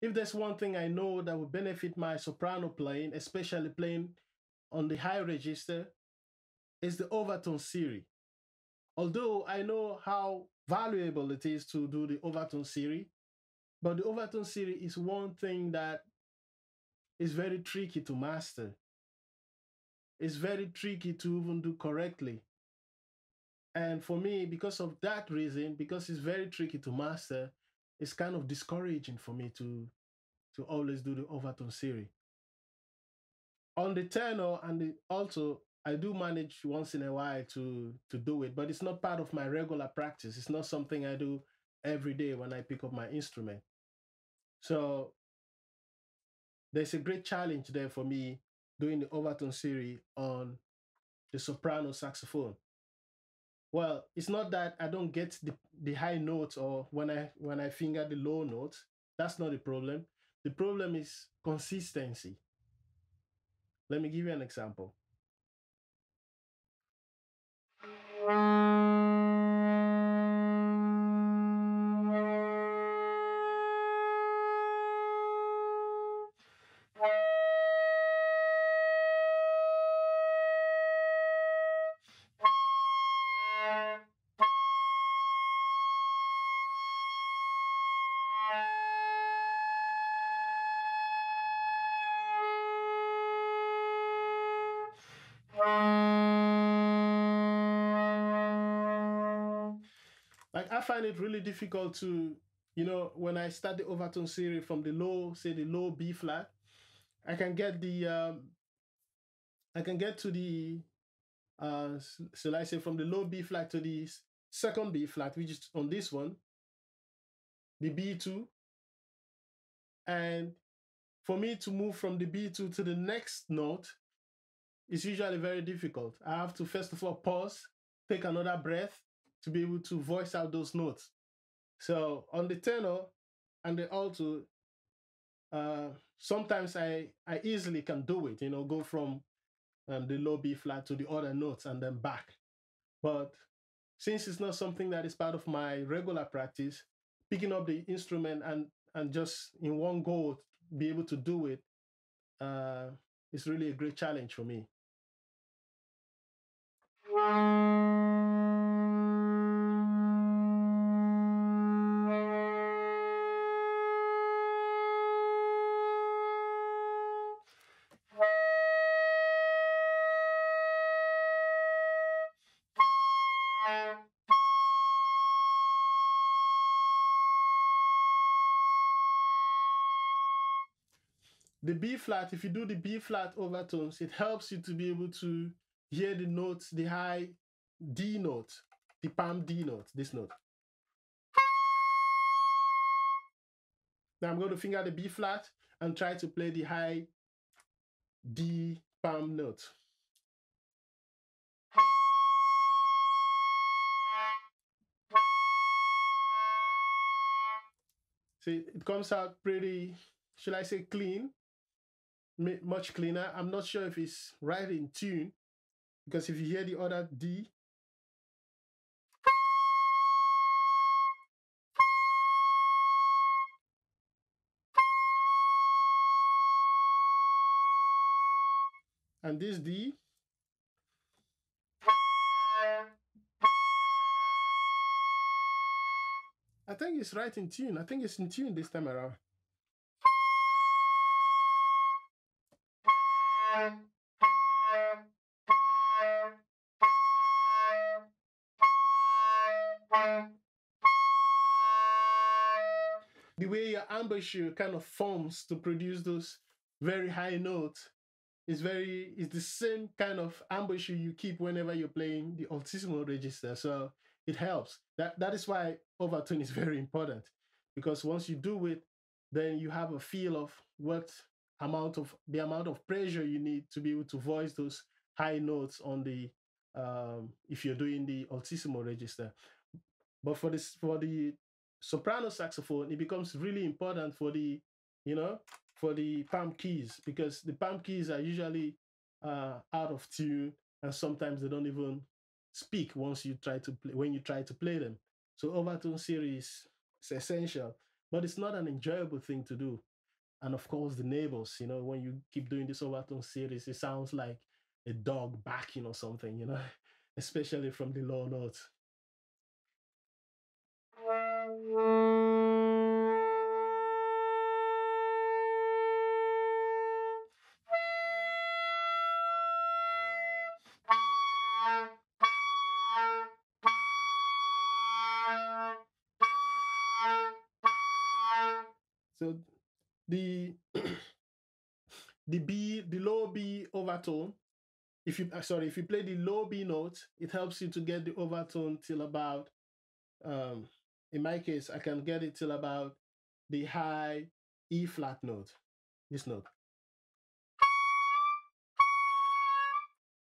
if there's one thing I know that would benefit my soprano playing, especially playing on the high register, is the overtone series. Although I know how valuable it is to do the overtone series, but the overtone series is one thing that is very tricky to master. It's very tricky to even do correctly. And for me, because of that reason, because it's very tricky to master, it's kind of discouraging for me to to always do the overtone series. On the tenor and the alto, I do manage once in a while to to do it, but it's not part of my regular practice. It's not something I do every day when I pick up my instrument. So there's a great challenge there for me doing the overtone series on the soprano saxophone. Well, it's not that I don't get the, the high notes or when I when I finger the low notes. That's not the problem. The problem is consistency. Let me give you an example. Find it really difficult to, you know, when I start the overtone series from the low, say the low B flat, I can get the, um, I can get to the, uh, so I say from the low B flat to the second B flat, which is on this one, the B2, and for me to move from the B2 to the next note is usually very difficult. I have to first of all pause, take another breath, to be able to voice out those notes. So on the tenor and the alto, uh, sometimes I I easily can do it. You know, go from um, the low B flat to the other notes and then back. But since it's not something that is part of my regular practice, picking up the instrument and and just in one go be able to do it uh, is really a great challenge for me. The B flat, if you do the B flat overtones, it helps you to be able to hear the notes, the high D note, the palm D note, this note. Now I'm going to finger the B flat and try to play the high D palm note. It comes out pretty, should I say clean? much cleaner. I'm not sure if it's right in tune because if you hear the other D, and this D, I think it's right in tune. I think it's in tune this time around. The way your embouchure kind of forms to produce those very high notes is very is the same kind of embouchure you keep whenever you're playing the altissimo register. So it helps. That that is why overtone is very important because once you do it, then you have a feel of what amount of the amount of pressure you need to be able to voice those high notes on the um, if you're doing the altissimo register. But for this for the soprano saxophone, it becomes really important for the you know for the palm keys because the palm keys are usually uh, out of tune and sometimes they don't even speak once you try to play when you try to play them. So overtone series is essential. but it's not an enjoyable thing to do. And of course, the neighbors, you know, when you keep doing this overtone series, it sounds like a dog barking or something, you know, especially from the low notes. Overtone, if you uh, sorry, if you play the low B note, it helps you to get the overtone till about um in my case, I can get it till about the high E flat note. This note.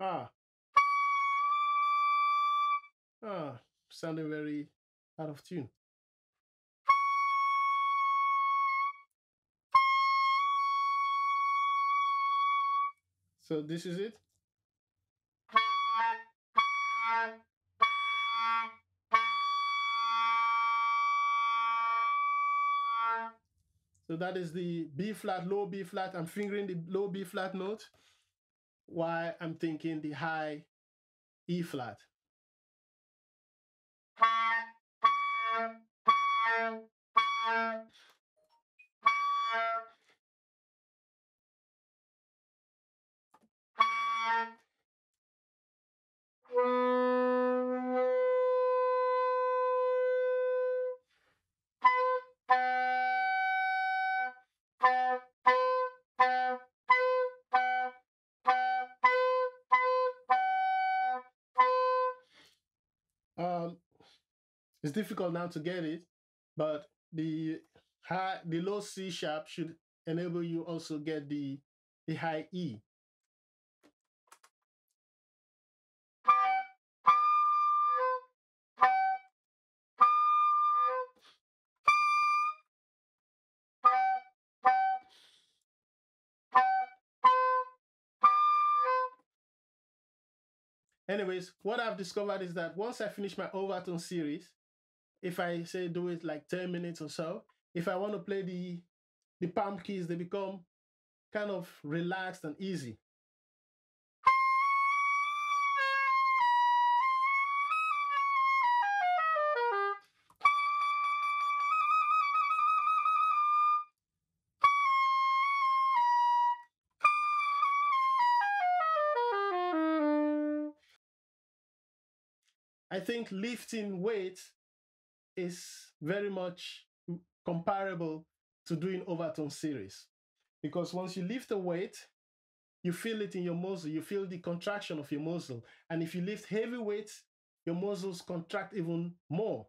Ah. Ah, sounding very out of tune. So this is it. So that is the B flat, low B flat. I'm fingering the low B flat note while I'm thinking the high E flat. It's difficult now to get it, but the high, the low C sharp should enable you also get the the high E. Anyways, what I've discovered is that once I finish my overtone series, if I say do it like 10 minutes or so, if I want to play the the palm keys, they become kind of relaxed and easy. I think lifting weight is very much comparable to doing overtone series because once you lift a weight, you feel it in your muscle, you feel the contraction of your muscle. And if you lift heavy weights, your muscles contract even more.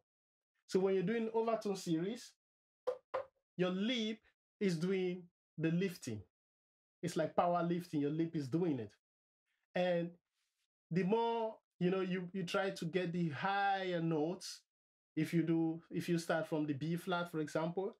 So when you're doing overtone series, your lip is doing the lifting. It's like power lifting, your lip is doing it. And the more you know you you try to get the higher notes if you do if you start from the b flat for example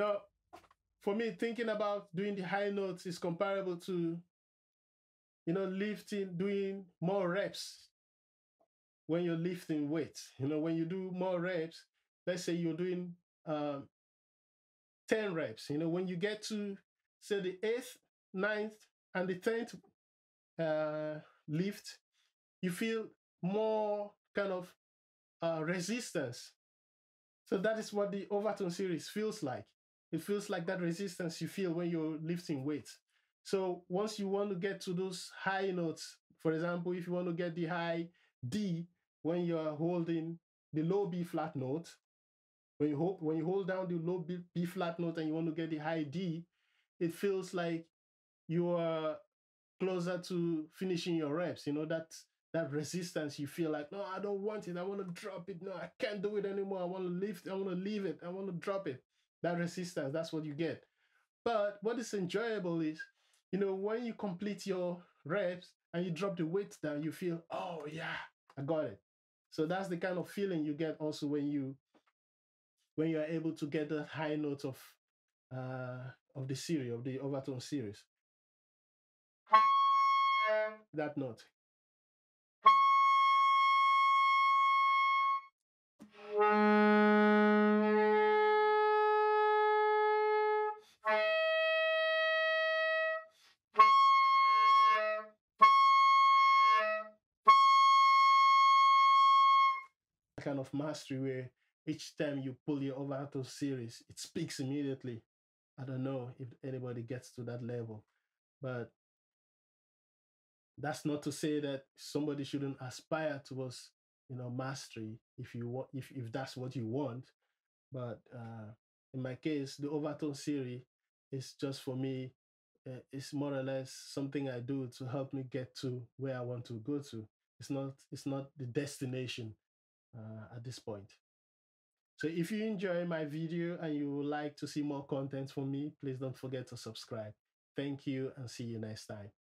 know for me thinking about doing the high notes is comparable to you know lifting doing more reps when you're lifting weights. You know when you do more reps let's say you're doing um, 10 reps you know when you get to say the eighth ninth and the 10th uh, lift you feel more kind of uh, resistance. So that is what the overtone series feels like it feels like that resistance you feel when you're lifting weights. So once you want to get to those high notes, for example, if you want to get the high D when you're holding the low B flat note, when you hold when you hold down the low B, B flat note and you want to get the high D, it feels like you are closer to finishing your reps. You know that that resistance you feel like no i don't want it i want to drop it no i can't do it anymore i want to lift. i want to leave it i want to drop it that resistance that's what you get. But what is enjoyable is you know when you complete your reps and you drop the weight down you feel oh yeah i got it. So that's the kind of feeling you get also when you when you are able to get the high notes of uh of the series of the overtone series. That note kind of mastery where each time you pull your overtone series, it speaks immediately. I don't know if anybody gets to that level, but that's not to say that somebody shouldn't aspire towards you know mastery if you want if, if that's what you want. But uh in my case the overtone series is just for me uh, it's more or less something i do to help me get to where i want to go to. It's not it's not the destination uh, at this point. So if you enjoy my video and you would like to see more content from me please don't forget to subscribe. Thank you and see you next time